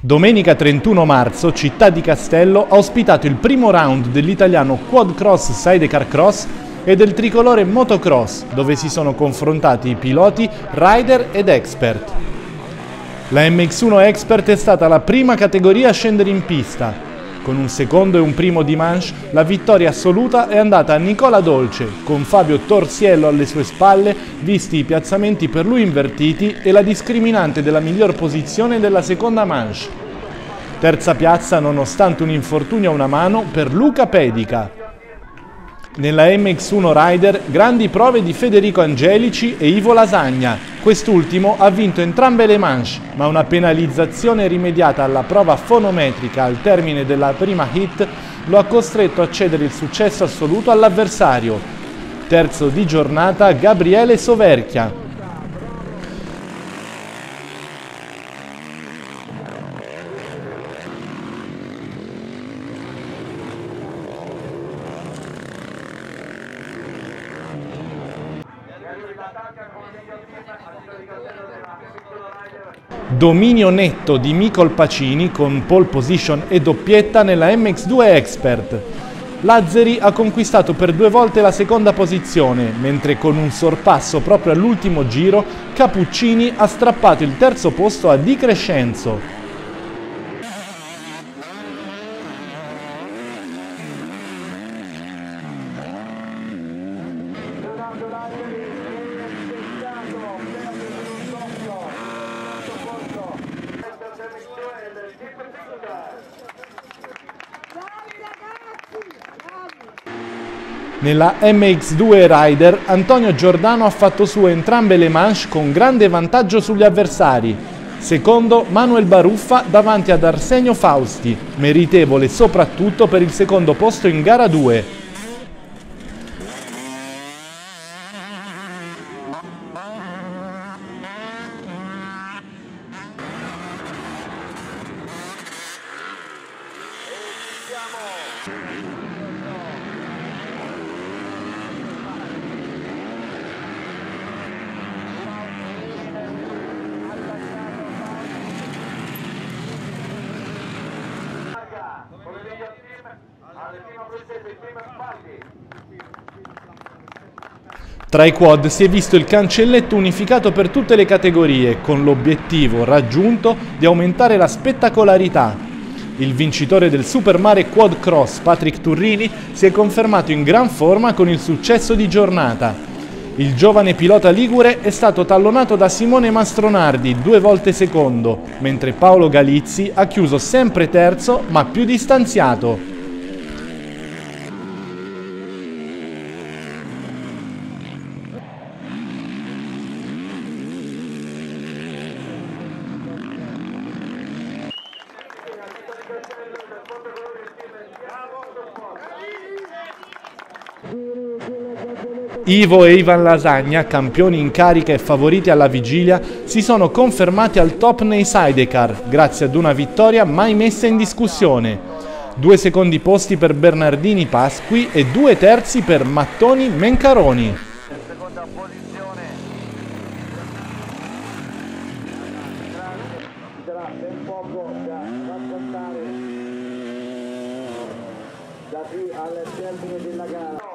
Domenica 31 marzo, Città di Castello ha ospitato il primo round dell'italiano Quad Cross Sidecar Cross e del tricolore Motocross, dove si sono confrontati i piloti, rider ed expert. La MX1 Expert è stata la prima categoria a scendere in pista. Con un secondo e un primo di manche, la vittoria assoluta è andata a Nicola Dolce, con Fabio Torsiello alle sue spalle, visti i piazzamenti per lui invertiti e la discriminante della miglior posizione della seconda manche. Terza piazza, nonostante un infortunio a una mano, per Luca Pedica. Nella MX1 Rider grandi prove di Federico Angelici e Ivo Lasagna. Quest'ultimo ha vinto entrambe le manche, ma una penalizzazione rimediata alla prova fonometrica al termine della prima hit lo ha costretto a cedere il successo assoluto all'avversario. Terzo di giornata Gabriele Soverchia, Dominio netto di Micol Pacini con pole position e doppietta nella MX2 Expert. Lazzeri ha conquistato per due volte la seconda posizione, mentre con un sorpasso proprio all'ultimo giro Cappuccini ha strappato il terzo posto a Di Crescenzo. Nella MX2 Rider Antonio Giordano ha fatto sue entrambe le manche con grande vantaggio sugli avversari. Secondo Manuel Baruffa davanti ad Arsenio Fausti, meritevole soprattutto per il secondo posto in gara 2. Tra i quad si è visto il cancelletto unificato per tutte le categorie, con l'obiettivo raggiunto di aumentare la spettacolarità. Il vincitore del Supermare Quad Cross, Patrick Turrini, si è confermato in gran forma con il successo di giornata. Il giovane pilota ligure è stato tallonato da Simone Mastronardi, due volte secondo, mentre Paolo Galizzi ha chiuso sempre terzo, ma più distanziato. Ivo e Ivan Lasagna, campioni in carica e favoriti alla vigilia, si sono confermati al top nei sidecar grazie ad una vittoria mai messa in discussione. Due secondi posti per Bernardini Pasqui e due terzi per Mattoni Mencaroni. da qui al termine della gara